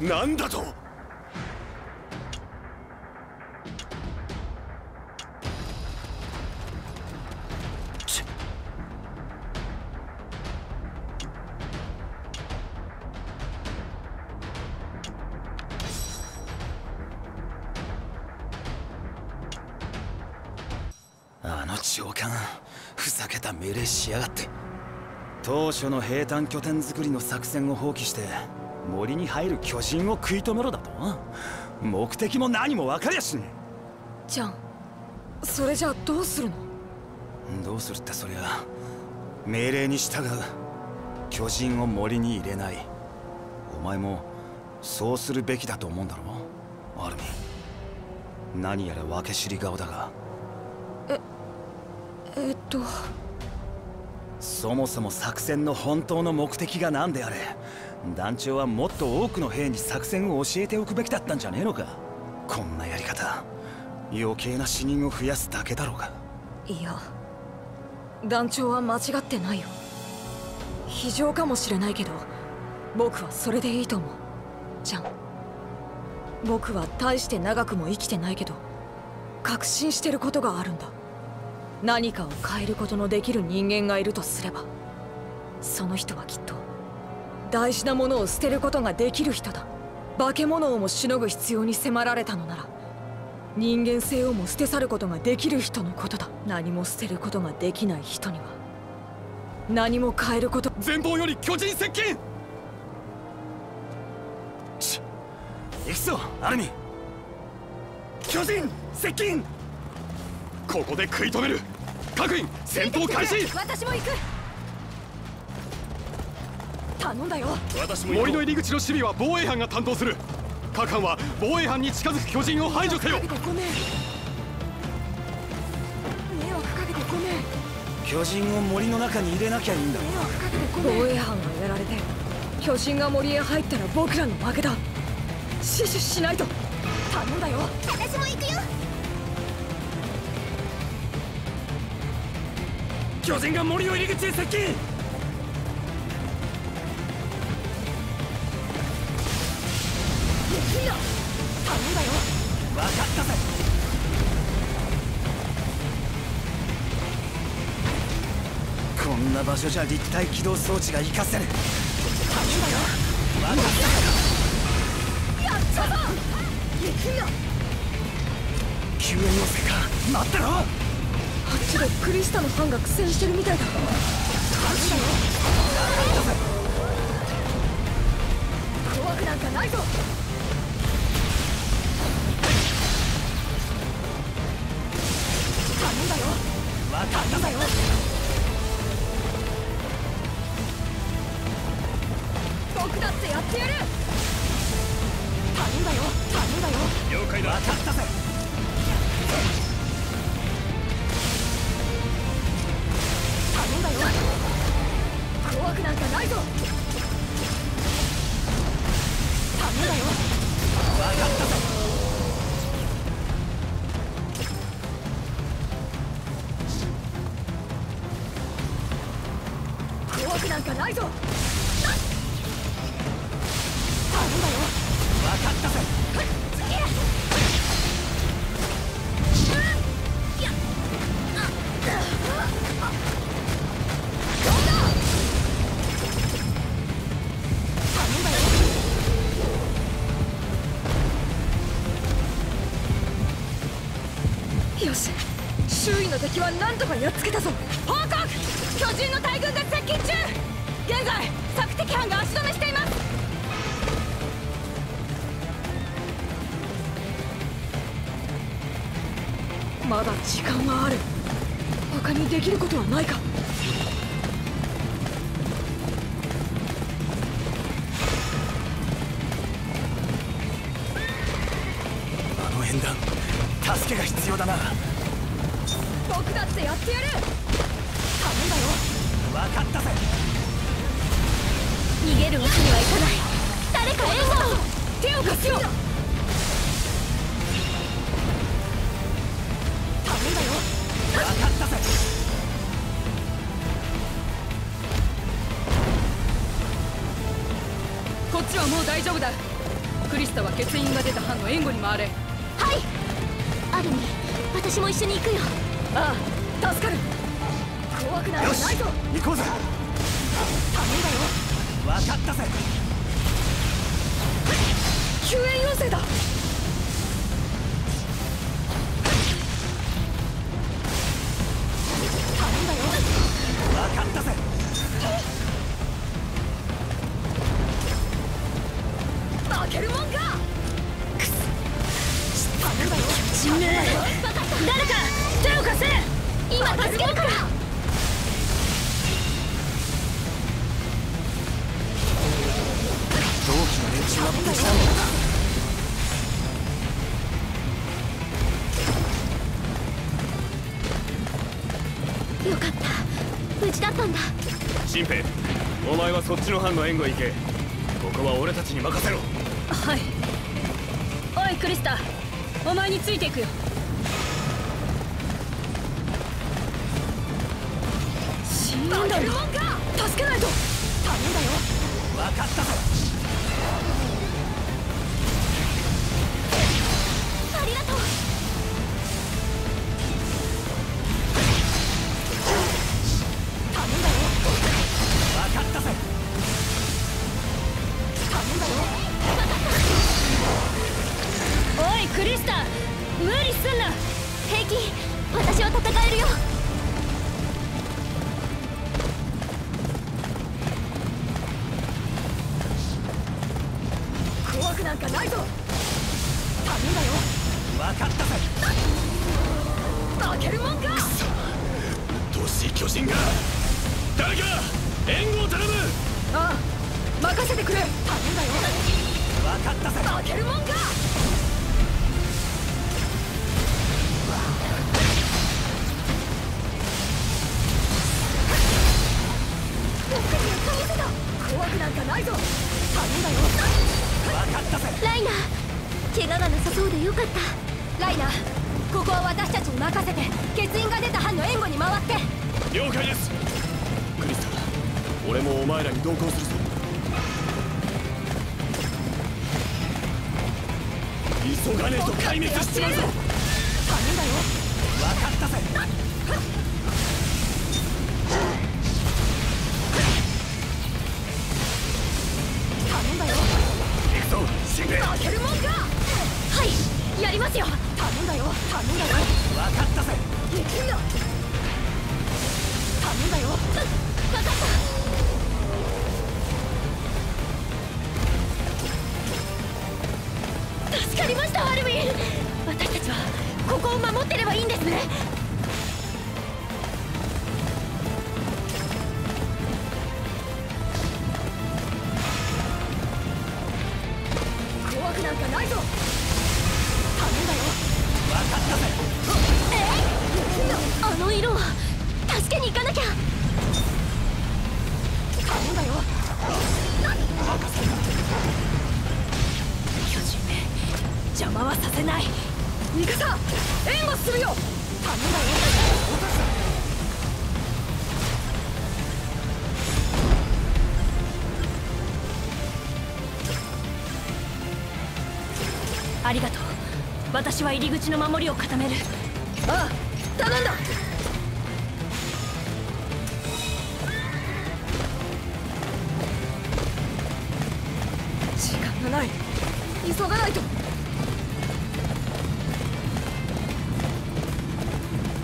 なんだと？あの長官ふざけた命令しやがって。当初の兵站拠点作りの作戦を放棄して森に入る巨人を食い止めろだと目的も何も分かりゃしね。じゃんそれじゃあどうするの？えどうするってそりゃ命令に従う。巨人を森に入れない。お前もそうするべきだと思うんだろアルミ何やら分け知り顔だが。ええっとそもそも作戦の本当の目的が何であれ団長はもっと多くの兵に作戦を教えておくべきだったんじゃねえのか。こんなやり方余計な死人を増やすだけだろうがいや団長は間違ってないよ。非常かもしれないけど僕はそれでいいと思う。じゃん。僕は大して長くも生きてないけど確信してることがあるんだ。何かを変えることのできる人間がいるとすればその人はきっと大事なものを捨てることができる人だ。化け物をもしのぐ必要に迫られたのなら人間性をも捨て去ることができる人のことだ。何も捨てることができない人には何も変えること前方より巨人接近！し行くぞアルミ。巨人接近！ここで食い止める。各員戦闘開始。私も行く。頼んだよ。私も森の入り口の守備は防衛班が担当する。各班は防衛班に近づく巨人を排除せよ。迷惑かけてごめん巨人を森の中に入れなきゃいいんだ。ろ迷惑かけてごめん防衛班がやられて巨人が森へ入ったら僕らの負けだ。死守しないと。頼んだよ。私も行くよ巨人が森の入り口へ接近。頼んだよ。分かったぜ。こんな場所じゃ立体起動装置が活かせる。頼んだよ。分かったやったぞ。行くよ救援要請か待ってろ。あっちでクリスタの班が苦戦してるみたいだ。頼んだよ怖くなんかないぞ。頼んだよ。分かった僕だってやってやる。頼んだよ。頼んだよ。了解だ。分かったぜよし周囲の敵は何とかやっつけたぞ。報告！巨人の大軍が接近中！現在索敵班が足止めしています。まだ時間はある。他にできることはないか。僕だってやってやる。頼んだよ分かったぜ逃げる。わけにはいかない誰か援護を手を貸しろ頼んだよ分かったぜこっちはもう大丈夫だクリスタは欠員が出た班の援護に回れはいアルミ私も一緒に行くよああ助かる。怖くなんよしかないぞ。行こうぜ。頼んだよ。分かったぜ。救援要請だそっちの班の援護へ行け。ここは俺たちに任せろ。はい。おいクリスタお前についていくよ。死んだんだ負けるもんか。助けないと。頼んだよ。分かったぜライナーここは私たちに任せて欠員が出た班の援護に回って。了解です。クリスタ俺もお前らに同行するぞ。急がねえと壊滅しちまうぞ。頼んだよ。分かったぜ。頼んだよ。行くぞ新兵負けるもんか。はいやりますよ頼んだよ頼んだよ。分かったぜ。行くんだ。頼んだよ。分かった。助かりましたアルミン。私たちはここを守ってればいいんですねありがとう。私は入り口の守りを固める。ああ頼んだ。時間がない。急がないと。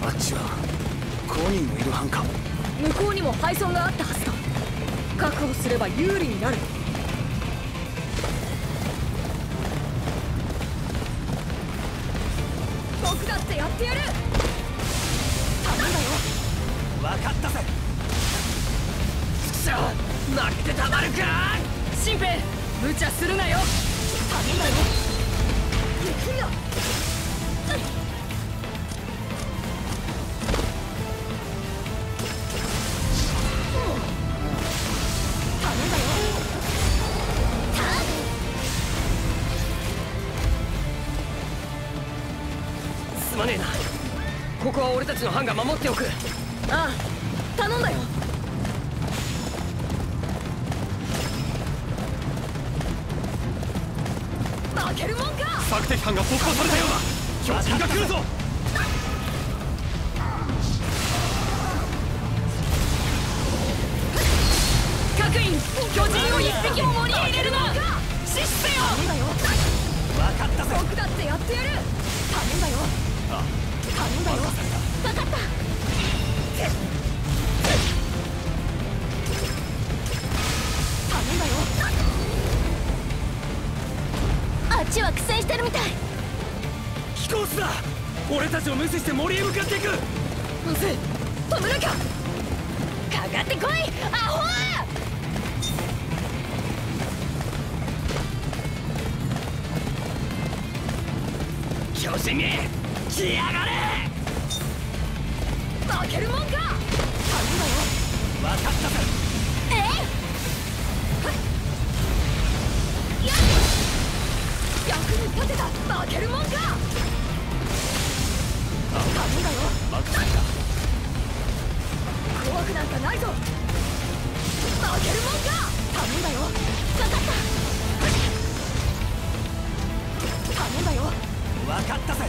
あっちは5人もいる班か向こうにも配送があったはずだ。確保すれば有利になる僕だってやってやる。頼んだよ。分かったぜ。さあ負けてたまるか。新兵無茶するなよ。頼んだよ。行くんたちの班が守っておく。ああ頼んだよ。索敵班が突破されたようだ巨人が来るぞ。各員巨人を一匹も森へ入れるな死せよ！頼んだよ。分かったぜ。僕だってやってやる。頼んだよ。頼んだよ無視して森へ向かっていくまずい止めなきゃかかってこいアホ巨人へ来やがれ負けるもんか！頼んだよ分かったぜえいやっ？役に立てた。負けるもんか！頼んだよ。任せた怖くなんかないぞ負けるもんか！頼んだよ。分かった。頼んだよ。分かったぜ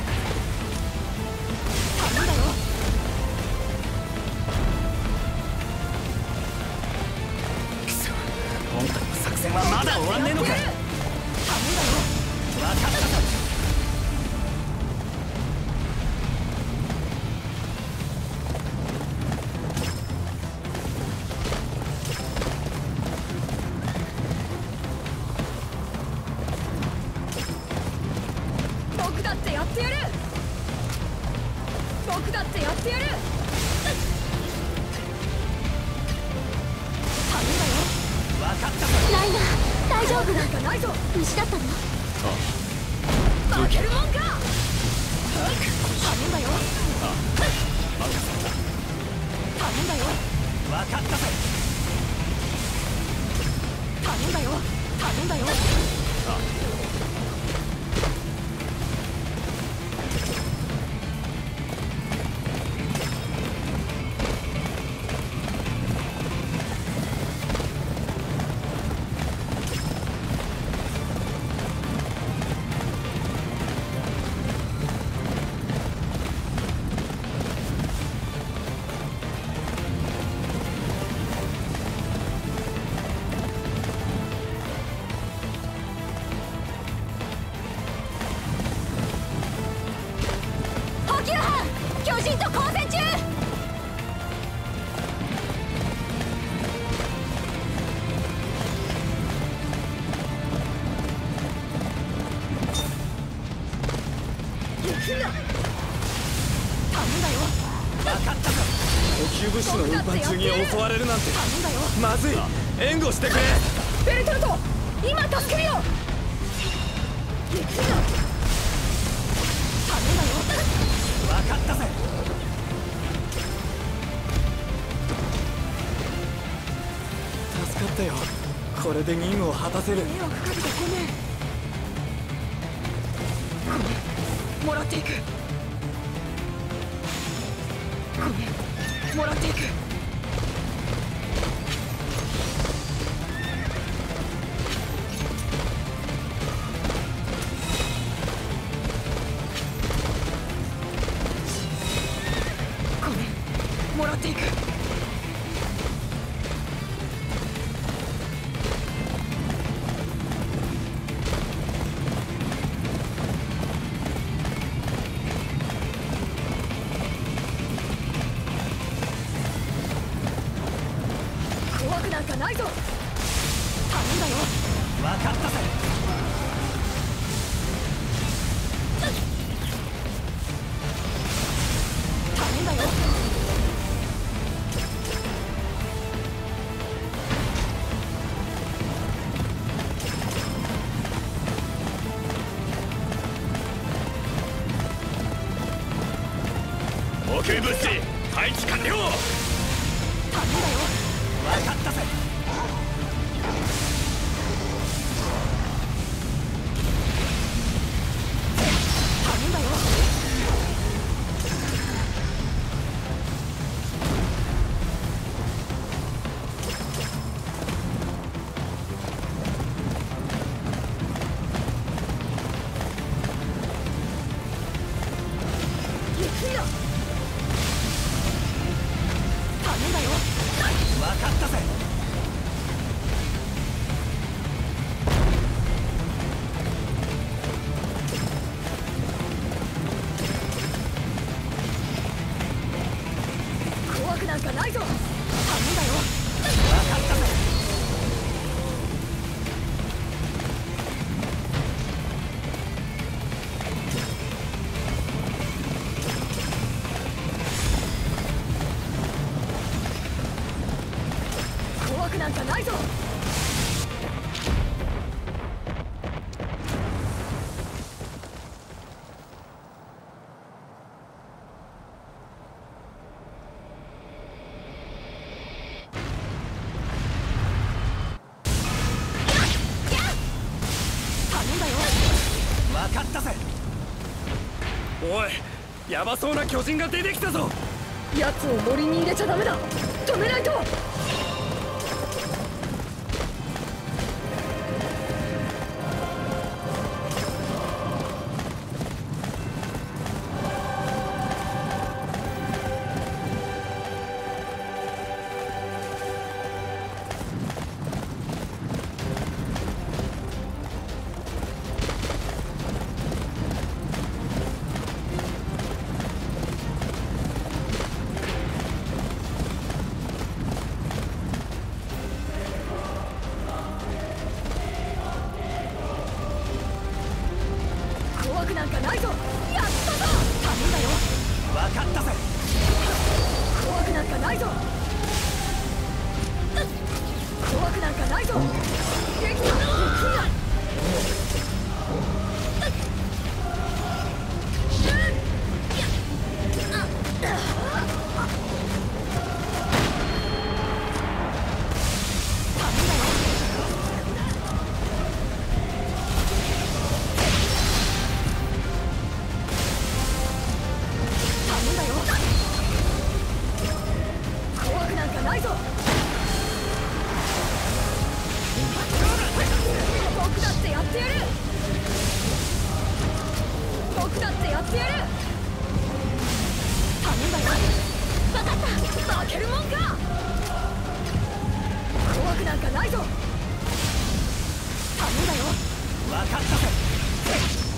襲われるなんて。まずい。援護してくれ。ベルトルト今助けるよ。行くんだ頼んだよ。分かったぜ。助かったよ。これで任務を果たせる。迷惑かけてごめん。ごめん。もらっていく。ごめん。もらっていくぞ。頼んだよ。分かっなんかないぞ。頼んだよ。分かったぜ。おいヤバそうな巨人が出てきたぞ。奴を森に入れちゃダメだ。止めないと。怖くなんかないぞ。やったぞ。頼んだよ。分かったぜ。怖くなんかないぞ。怖くなんかないぞ。できたないぞ。僕だってやってやる。僕だってやってやる。頼んだよ。分かった負けるもんか。怖くなんかないぞ。頼んだよ。分かったぜ。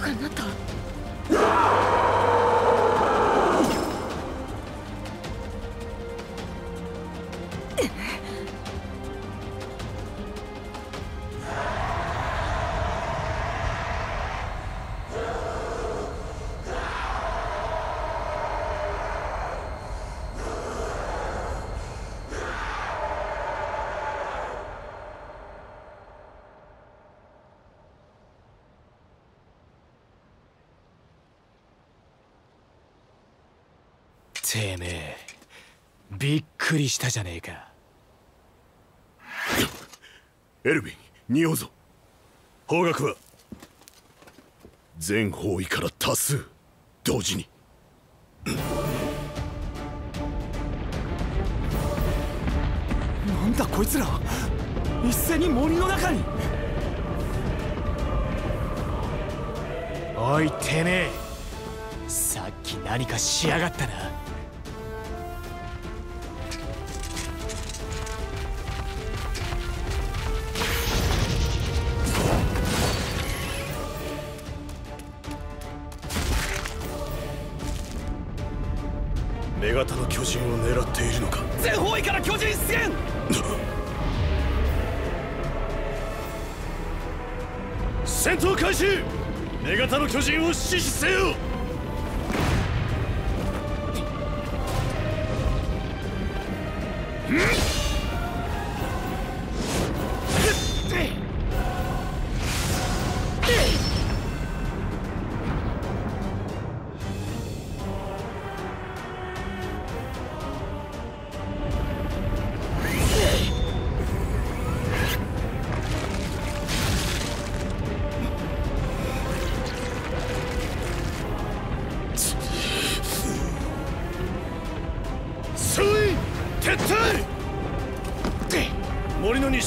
とかなった。したじゃねえか。エルヴィン匂うぞ方角は。全方位から多数。同時に。なんだこいつら。一斉に森の中に。おいてめえ。さっき何かしやがったなメガ型の巨人を狙っているのか？全方位から巨人出現！戦闘開始！女型の巨人を死守せよ！総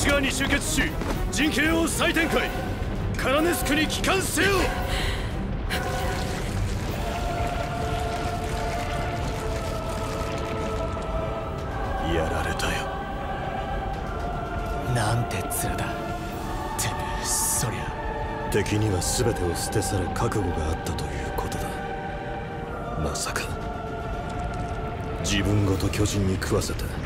西側に集結し陣形を再展開。カラネスクに帰還せよ。やられたよ。なんて面だ。てめえそりゃ。敵には全てを捨て去る覚悟があったということだ。まさか。自分ごと巨人に食わせて